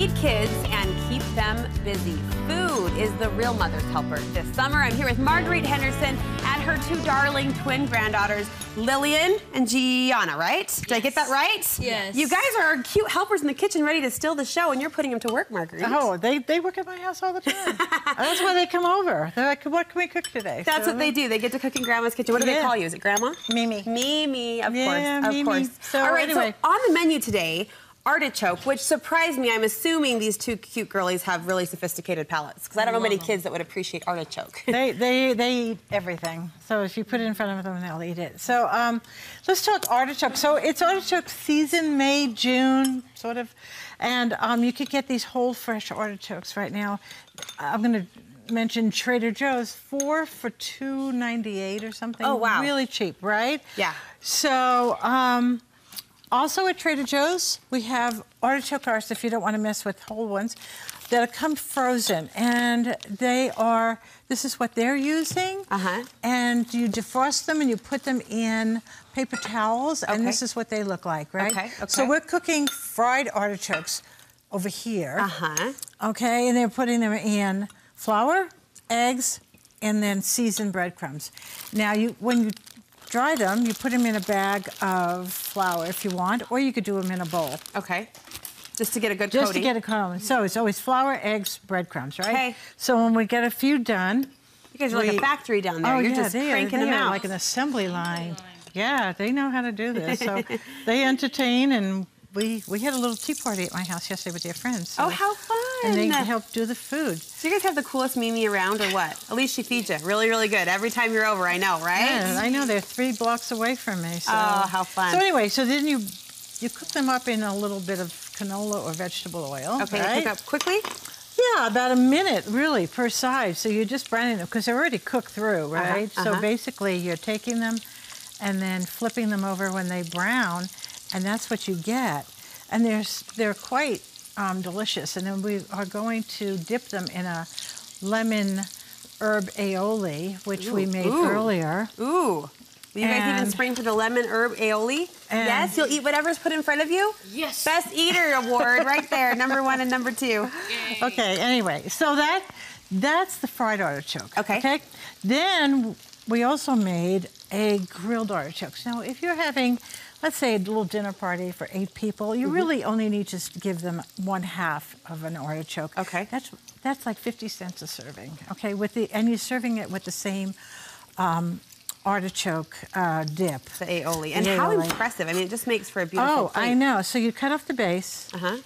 Feed kids and keep them busy. Food is the real mother's helper. This summer, I'm here with Marguerite Henderson and her two darling twin granddaughters, Lillian and Gianna, right? Did I get that right? Yes. You guys are cute helpers in the kitchen ready to steal the show, and you're putting them to work, Marguerite. Oh, they, they work at my house all the time. That's why they come over. They're like, what can we cook today? That's So, what they do. They get to cook in Grandma's kitchen. What do they call you? Is it Grandma? Mimi. Mimi, of Yeah, course, of course. So All right, anyway. so on the menu today, artichoke, which surprised me. I'm assuming these two cute girlies have really sophisticated palates because I don't know many kids that would appreciate artichoke. They, they, they eat everything. So if you put it in front of them, they'll eat it. So um, let's talk artichoke. So it's artichoke season, May, June, sort of. And um, you could get these whole fresh artichokes right now. I'm going to mention Trader Joe's, four for two ninety eight or something. Oh, wow. Really cheap, right? Yeah. So um, also at Trader Joe's, we have artichoke hearts if you don't want to mess with whole ones that come frozen. And they are, this is what they're using. Uh-huh. And you defrost them and you put them in paper towels. And this is what they look like, right? Okay, okay. So we're cooking fried artichokes over here. Uh-huh. Okay, and they're putting them in flour, eggs, and then seasoned breadcrumbs. Now, you when you dry them, you put them in a bag of flour if you want, or you could do them in a bowl Okay. Just to get a good just coating. to get a cone. So it's always flour, eggs, breadcrumbs, right? Okay. So when we get a few done, you guys are like we- a factory down there. oh You're yeah, just they cranking are, they them are out. like an assembly line. Yeah, they know how to do this. So they entertain, and we we had a little tea party at my house yesterday with their friends. so- oh, how fun! And they helped do the food. So you guys have the coolest Mimi around, or what? At least she feeds you really, really good every time you're over. I know, right? Yeah, I know they're three blocks away from me. So. Oh, how fun. So anyway, so then you you cook them up in a little bit of canola or vegetable oil. Okay, right? cook up quickly. Yeah, about a minute really per side. So you're just browning them because they're already cooked through, right? uh-huh. So basically, you're taking them and then flipping them over when they brown, and that's what you get. And they're they're quite um, delicious. And then we are going to dip them in a lemon herb aioli, which we made ooh. earlier. Ooh. Will you guys even spring for the lemon herb aioli? Yes, you'll eat whatever's put in front of you? Yes. Best eater award right there, number one and number two. Yay. Okay, anyway, so that that's the fried artichoke. Okay. Okay. Then we also made a grilled artichokes. Now, if you're having, let's say, a little dinner party for eight people, you really only need to give them one half of an artichoke. Okay. That's that's like 50 cents a serving. Okay, with the and you're serving it with the same um, artichoke uh, dip. The aioli. And The how impressive. I mean, it just makes for a beautiful Oh, plate. I know. So you cut off the base, Uh-huh.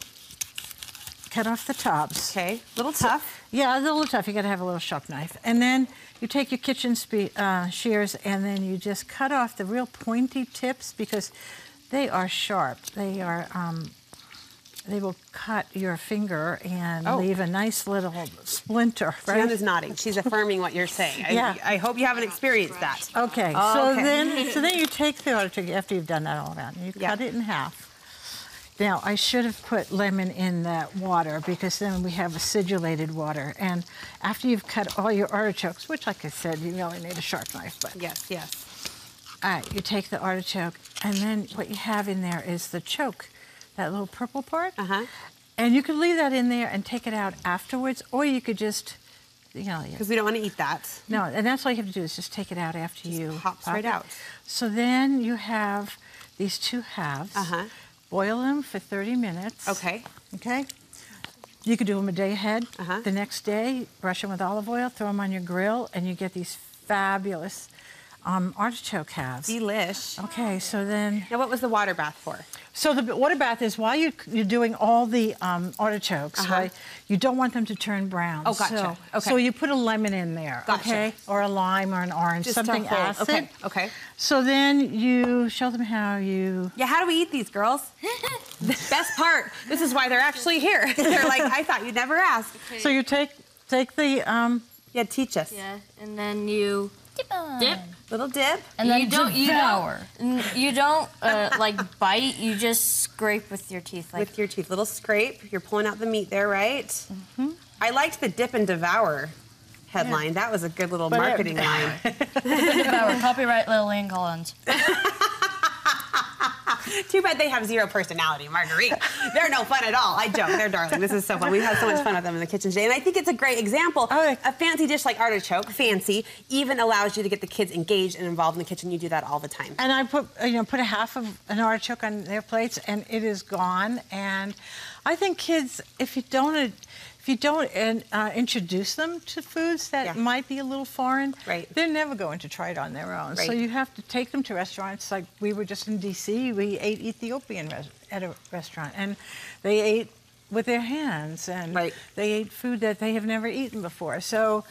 Cut off the tops. Okay. a Little tough. Yeah, a little tough. You got to have a little sharp knife. And then you take your kitchen spe- uh, shears and then you just cut off the real pointy tips because they are sharp. They are. Um, they will cut your finger and Oh. leave a nice little splinter. Right? Gianna's nodding. She's affirming what you're saying. I, Yeah. I hope you haven't experienced that. Okay. Oh, so okay. then, so then you take the artichoke after you've done that all around. You Yeah. cut it in half. Now I should have put lemon in that water because then we have acidulated water. And after you've cut all your artichokes, which, like I said, you really need a sharp knife, but Yes, yes. all right, you take the artichoke, and then what you have in there is the choke, that little purple part. Uh-huh. And you could leave that in there and take it out afterwards, or you could just, you know, Because we don't want to eat that. no, and that's all you have to do is just take it out after you pops pop right it. out. So then you have these two halves. Uh-huh. Boil them for 30 minutes. Okay. Okay. You could do them a day ahead. Uh-huh. The next day, brush them with olive oil, throw them on your grill, and you get these fabulous um, artichoke halves. Delish. Okay, so then, Now, what was the water bath for? so the water bath is while you, you're doing all the um, artichokes, Uh-huh. right? You don't want them to turn brown. Oh, gotcha. So, Okay. so you put a lemon in there, Gotcha. okay? Or a lime or an orange, Just something acid. Okay, okay. So then you show them how you. Yeah, how do we eat these, girls? the best part. This is why they're actually here. They're like, I thought you'd never ask. So you take take the um, Yeah, teach us. Yeah, and then you dip, Little dip. and then you don't devour. you don't, you don't uh, like bite. You just scrape with your teeth, like with your teeth. Little scrape. You're pulling out the meat there, right? Mm -hmm. I liked the dip and devour headline. That was a good little But it- marketing line. Devour. Copyright Lillian Collins. Too bad they have zero personality, Marguerite. They're no fun at all. I joke. They're darling. This is so fun. We've had so much fun with them in the kitchen today. And I think it's a great example. Oh, a fancy dish like artichoke, fancy, even allows you to get the kids engaged and involved in the kitchen. You do that all the time. And I put, you know, put a half of an artichoke on their plates, and it is gone. And I think kids, if you don't, if you don't uh, introduce them to foods that Yeah. might be a little foreign, Right. they're never going to try it on their own. So you have to take them to restaurants. Like we were just in D.C., we ate Ethiopian at a restaurant, and they ate with their hands, and Right. they ate food that they have never eaten before. So.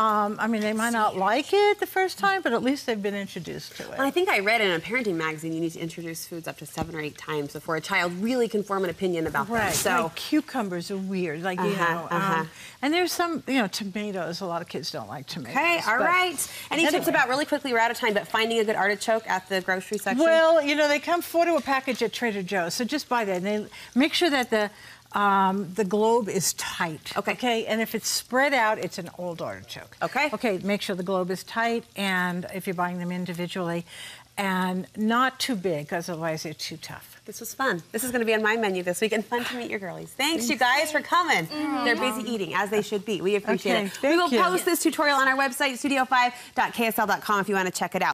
Um, I mean, they might not like it the first time, but at least they've been introduced to it. Well, I think I read in a parenting magazine you need to introduce foods up to seven or eight times before a child really can form an opinion about them. Right. So like cucumbers are weird. Like you Uh-huh, know, uh-huh. um, and there's some you know tomatoes. A lot of kids don't like tomatoes. Okay, all right. Any tips about really quickly? We're out of time, but finding a good artichoke at the grocery section. Well, you know they come four to a package at Trader Joe's, so just buy that. And they make sure that the um, the globe is tight. Okay. Okay. And if it's spread out, it's an old artichoke. Okay. Okay. Make sure the globe is tight, and if you're buying them individually, and not too big, because otherwise they're too tough. This was fun. This is going to be on my menu this week, and fun to meet your girlies. Thanks, you guys, for coming. They're busy eating, as they should be. We appreciate Okay, it. We will you. post this tutorial on our website, studio5.ksl.com, if you want to check it out.